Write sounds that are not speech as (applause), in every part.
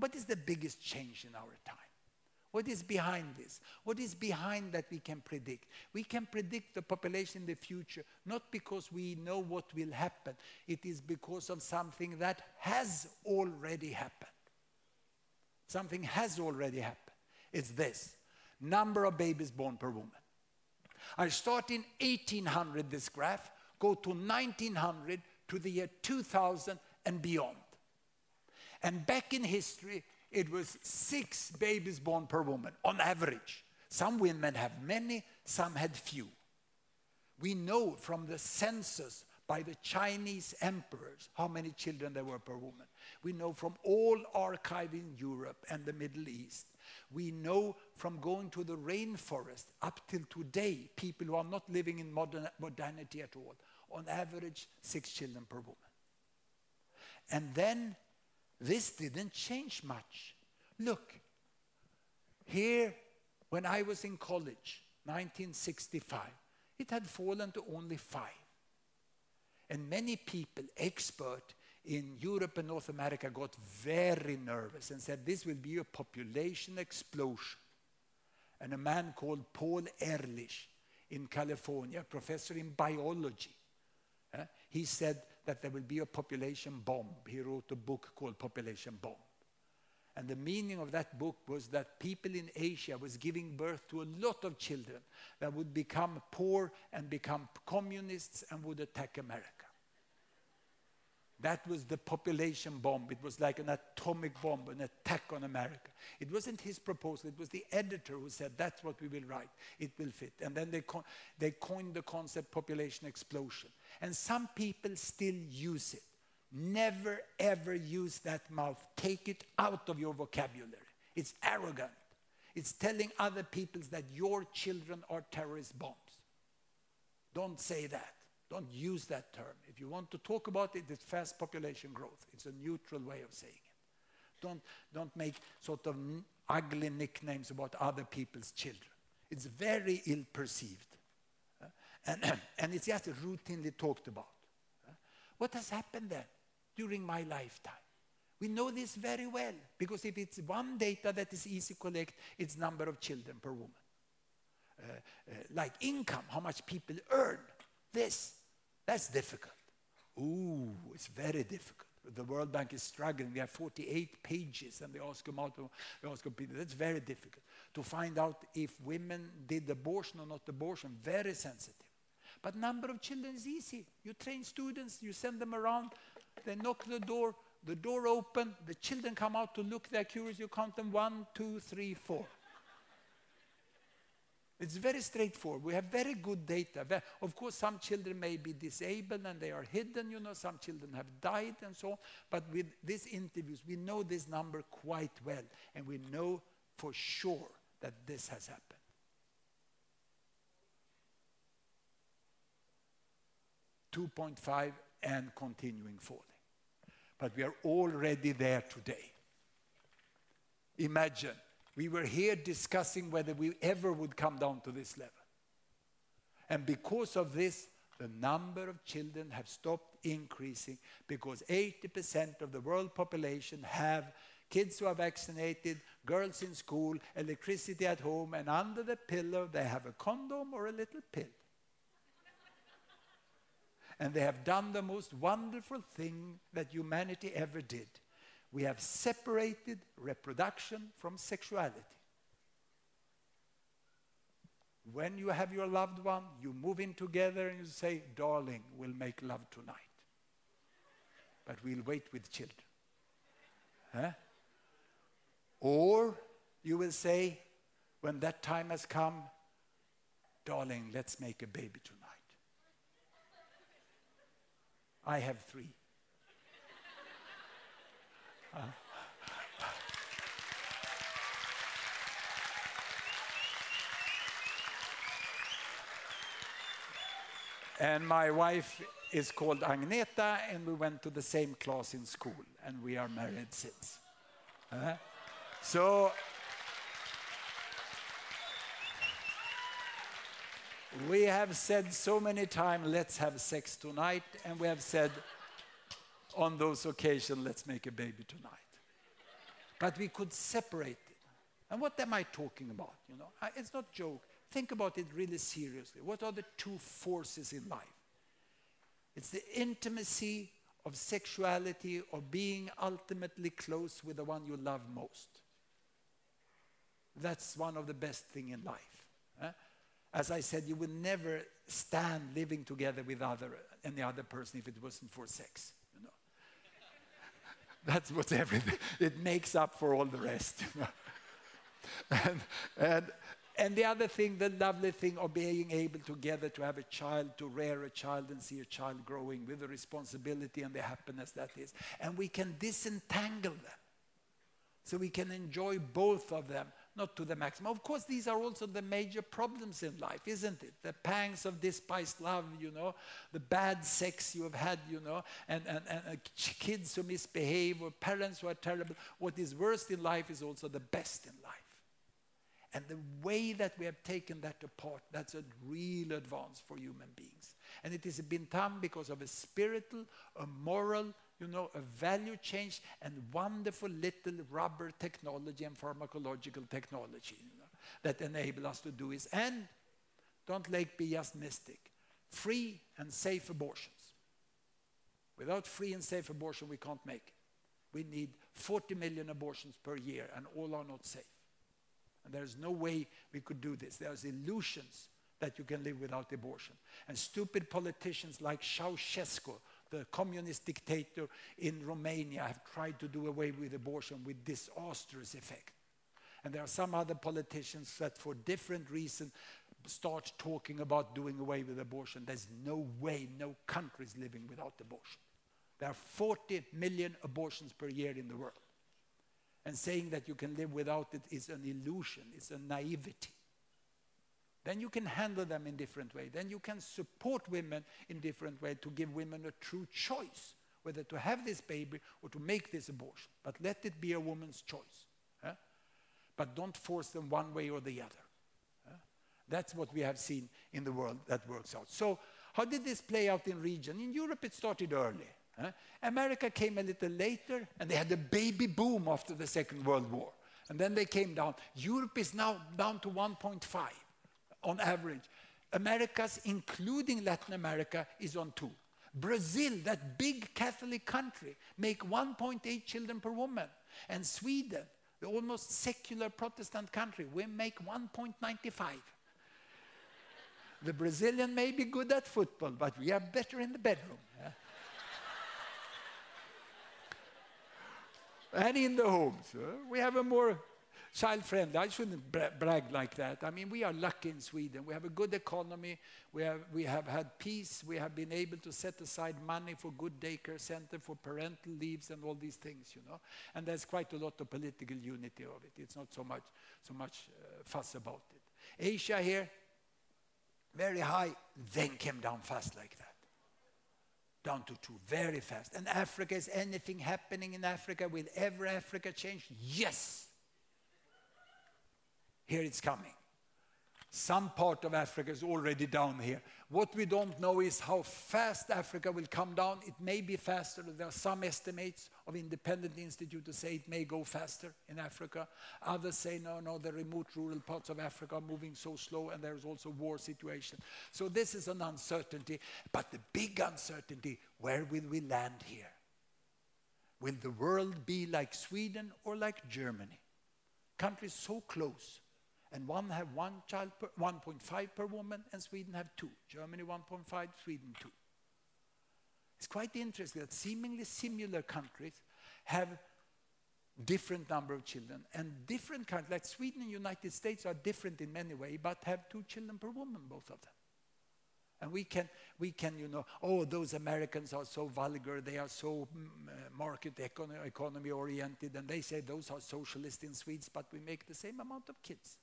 What is the biggest change in our time? What is behind this? What is behind that we can predict? We can predict the population in the future not because we know what will happen, it is because of something that has already happened. Something has already happened. It's this number of babies born per woman. I start in 1800, this graph, go to 1900, to the year 2000 and beyond. And back in history, it was six babies born per woman on average. Some women have many, some had few. We know from the census by the Chinese emperors how many children there were per woman. We know from all archive in Europe and the Middle East. We know from going to the rainforest up till today, people who are not living in modern, modernity at all, on average, six children per woman. And then this didn't change much. Look, here, when I was in college, 1965, it had fallen to only five. And many people, expert in Europe and North America, got very nervous and said this will be a population explosion. And a man called Paul Ehrlich in California, professor in biology, uh, he said that there will be a population bomb. He wrote a book called Population Bomb. And the meaning of that book was that people in Asia was giving birth to a lot of children that would become poor and become communists and would attack America. That was the population bomb. It was like an atomic bomb, an attack on America. It wasn't his proposal, it was the editor who said, That's what we will write. It will fit. And then they, co they coined the concept population explosion. And some people still use it. Never ever use that mouth. Take it out of your vocabulary. It's arrogant. It's telling other people that your children are terrorist bombs. Don't say that. Don't use that term. If you want to talk about it, it's fast population growth. It's a neutral way of saying it. Don't, don't make sort of ugly nicknames about other people's children. It's very ill perceived. Uh, and, (clears throat) and it's just routinely talked about. Uh, what has happened then during my lifetime? We know this very well because if it's one data that is easy to collect, it's number of children per woman. Uh, uh, like income, how much people earn. This that's difficult. Ooh, it's very difficult. The World Bank is struggling. We have 48 pages, and they ask them out. They ask people. That's very difficult to find out if women did abortion or not abortion. Very sensitive. But number of children is easy. You train students, you send them around, they knock the door, the door open, the children come out to look. They're curious. You count them one, two, three, four. It's very straightforward. We have very good data. Of course, some children may be disabled and they are hidden, you know, some children have died and so on. But with these interviews, we know this number quite well, and we know for sure that this has happened. Two point five and continuing falling. But we are already there today. Imagine we were here discussing whether we ever would come down to this level. And because of this, the number of children have stopped increasing because 80% of the world population have kids who are vaccinated, girls in school, electricity at home, and under the pillow they have a condom or a little pill. and they have done the most wonderful thing that humanity ever did. We have separated reproduction from sexuality. When you have your loved one, you move in together and you say, Darling, we'll make love tonight. But we'll wait with children. Huh? Or you will say, when that time has come, Darling, let's make a baby tonight. I have three. And my wife is called Agneta, and we went to the same class in school, and we are married since. Uh, so, we have said so many times, let's have sex tonight, and we have said, on those occasions, let's make a baby tonight. but we could separate it. And what am I talking about? You know, I, it's not joke. Think about it really seriously. What are the two forces in life? It's the intimacy of sexuality or being ultimately close with the one you love most. That's one of the best thing in life. Eh? As I said, you will never stand living together with other, any other person if it wasn't for sex. That's what's everything, it makes up for all the rest. You know? and, and, and the other thing, the lovely thing of being able together to have a child, to rear a child and see a child growing with the responsibility and the happiness that is. And we can disentangle them. So we can enjoy both of them not to the maximum. Of course, these are also the major problems in life, isn't it? The pangs of despised love, you know, the bad sex you have had, you know, and, and, and uh, kids who misbehave or parents who are terrible. What is worst in life is also the best in life. And the way that we have taken that apart, that's a real advance for human beings. And it has been done because of a spiritual, a moral, you know, a value change and wonderful little rubber technology and pharmacological technology you know, that enable us to do this. And don't like be just mystic. Free and safe abortions. Without free and safe abortion, we can't make it. We need 40 million abortions per year, and all are not safe. And there's no way we could do this. There's illusions that you can live without abortion. And stupid politicians like Ceausescu the communist dictator in Romania have tried to do away with abortion with disastrous effect. And there are some other politicians that, for different reasons, start talking about doing away with abortion. There's no way, no country is living without abortion. There are 40 million abortions per year in the world. And saying that you can live without it is an illusion, it's a naivety then you can handle them in different way. Then you can support women in different way to give women a true choice, whether to have this baby or to make this abortion. But let it be a woman's choice. Eh? But don't force them one way or the other. Eh? That's what we have seen in the world that works out. So how did this play out in region? In Europe it started early. Eh? America came a little later and they had a baby boom after the Second World War. And then they came down. Europe is now down to 1.5 on average. Americas, including Latin America, is on two. Brazil, that big Catholic country, make 1.8 children per woman. And Sweden, the almost secular Protestant country, we make 1.95. the Brazilian may be good at football, but we are better in the bedroom. Yeah? and in the homes, uh, we have a more child friendly. I shouldn't bra brag like that. I mean, we are lucky in Sweden. We have a good economy. We have, we have had peace. We have been able to set aside money for good daycare center, for parental leaves, and all these things, you know. And there's quite a lot of political unity of it. It's not so much, so much uh, fuss about it. Asia here, very high, then came down fast like that down to two, very fast. And Africa, is anything happening in Africa? Will ever Africa change? Yes. Here it's coming. Some part of Africa is already down here. What we don't know is how fast Africa will come down. It may be faster. There are some estimates of independent institutes to say it may go faster in Africa. Others say no, no, the remote rural parts of Africa are moving so slow and there's also war situation. So this is an uncertainty. But the big uncertainty, where will we land here? Will the world be like Sweden or like Germany? Countries so close and one have one child, per 1.5 per woman, and Sweden have two. Germany 1.5, Sweden two. It's quite interesting that seemingly similar countries have different number of children, and different countries, like Sweden and United States, are different in many ways, but have two children per woman, both of them. And we can, we can, you know, oh, those Americans are so vulgar, they are so mm, uh, market econ economy oriented, and they say those are socialists in Swedes, but we make the same amount of kids.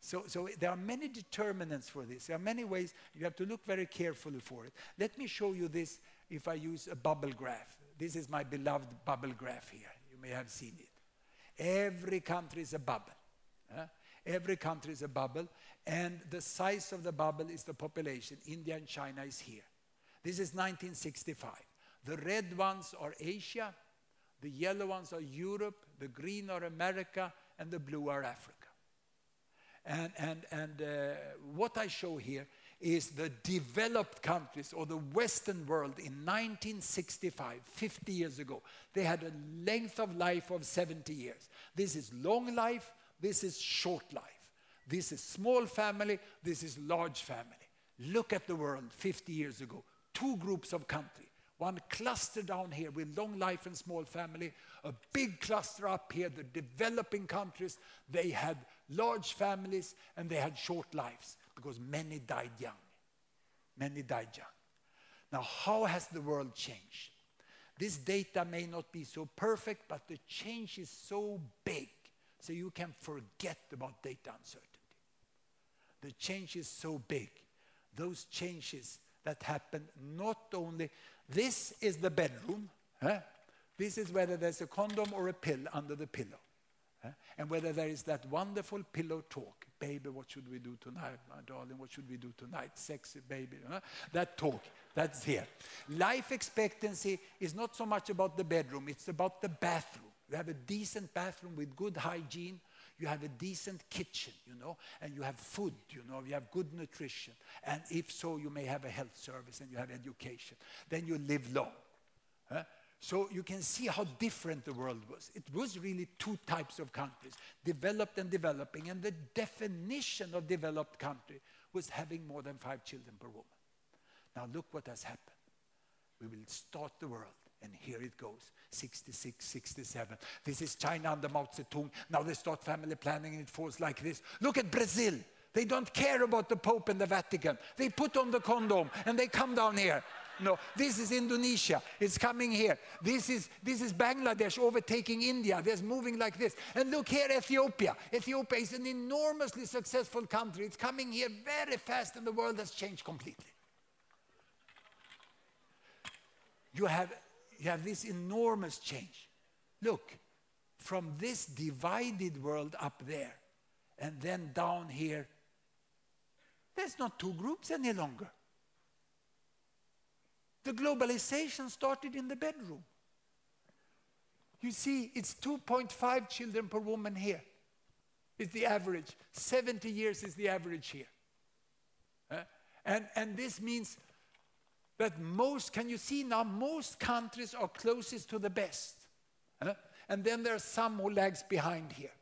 So, so there are many determinants for this. There are many ways. You have to look very carefully for it. Let me show you this if I use a bubble graph. This is my beloved bubble graph here. You may have seen it. Every country is a bubble. Huh? Every country is a bubble, and the size of the bubble is the population. India and China is here. This is 1965. The red ones are Asia, The yellow ones are Europe, the green are America, and the blue are Africa. And, and, and uh, what I show here is the developed countries or the Western world in 1965, 50 years ago. They had a length of life of 70 years. This is long life, this is short life. This is small family, this is large family. Look at the world 50 years ago. Two groups of country. One cluster down here with long life and small family, a big cluster up here, the developing countries, they had large families and they had short lives because many died young. Many died young. Now, how has the world changed? This data may not be so perfect, but the change is so big, so you can forget about data uncertainty. The change is so big. Those changes that happen not only, this is the bedroom. Huh? This is whether there's a condom or a pill under the pillow. Huh? And whether there is that wonderful pillow talk. Baby, what should we do tonight? My darling, what should we do tonight? Sexy baby. Huh? That talk, that's here. Life expectancy is not so much about the bedroom, it's about the bathroom. You have a decent bathroom with good hygiene. You have a decent kitchen, you know, and you have food, you know, you have good nutrition. And if so, you may have a health service and you have education. Then you live long. Huh? So you can see how different the world was. It was really two types of countries, developed and developing. And the definition of developed country was having more than five children per woman. Now look what has happened. We will start the world. And here it goes 66, 67. This is China under Mao Zedong. Now they start family planning and it falls like this. Look at Brazil. They don't care about the Pope and the Vatican. They put on the condom and they come down here. No, this is Indonesia. It's coming here. This is, this is Bangladesh overtaking India. There's moving like this. And look here, Ethiopia. Ethiopia is an enormously successful country. It's coming here very fast, and the world has changed completely. You have, you have this enormous change. Look, from this divided world up there, and then down here, there's not two groups any longer. The globalization started in the bedroom. You see, it's 2.5 children per woman here. Is the average. 70 years is the average here. Uh, and, and this means that most, can you see now, most countries are closest to the best. Uh, and then there are some who lags behind here.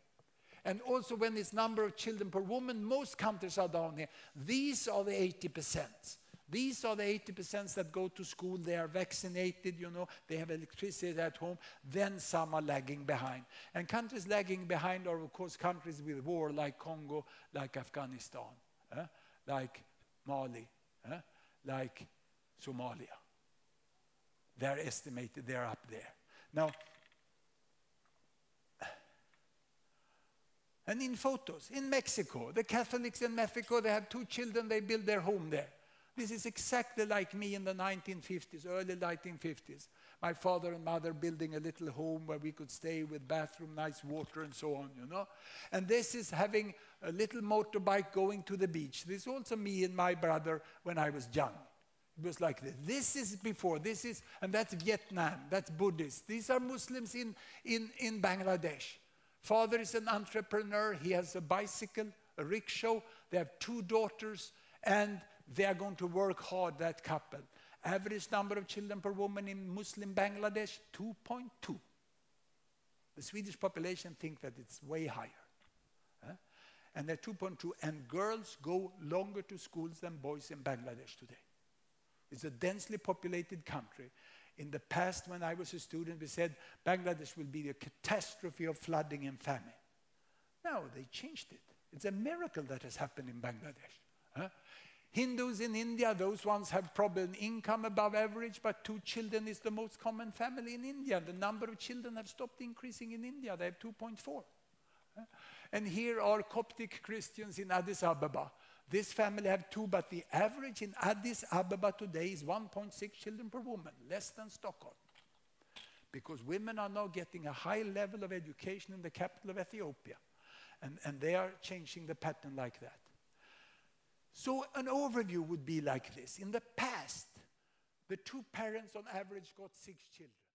And also when it's number of children per woman, most countries are down here. These are the 80 percent. These are the 80% that go to school, they are vaccinated, you know, they have electricity at home. Then some are lagging behind. And countries lagging behind are, of course, countries with war like Congo, like Afghanistan, eh? like Mali, eh? like Somalia. They're estimated, they're up there. Now, and in photos, in Mexico, the Catholics in Mexico, they have two children, they build their home there. This is exactly like me in the 1950s, early 1950s. My father and mother building a little home where we could stay with bathroom, nice water, and so on, you know. And this is having a little motorbike going to the beach. This is also me and my brother when I was young. It was like this. This is before. This is, and that's Vietnam. That's Buddhist. These are Muslims in, in, in Bangladesh. Father is an entrepreneur. He has a bicycle, a rickshaw. They have two daughters, and they are going to work hard, that couple. Average number of children per woman in Muslim Bangladesh, 2.2. The Swedish population think that it's way higher. And they're 2.2, and girls go longer to schools than boys in Bangladesh today. It's a densely populated country. In the past, when I was a student, we said Bangladesh will be a catastrophe of flooding and famine. Now they changed it. It's a miracle that has happened in Bangladesh. Huh? Hindus in India, those ones have probably an income above average, but two children is the most common family in India. The number of children have stopped increasing in India. They have 2.4. And here are Coptic Christians in Addis Ababa. This family have two, but the average in Addis Ababa today is 1.6 children per woman, less than Stockholm. Because women are now getting a high level of education in the capital of Ethiopia. And, and they are changing the pattern like that. So an overview would be like this. In the past, the two parents on average got six children.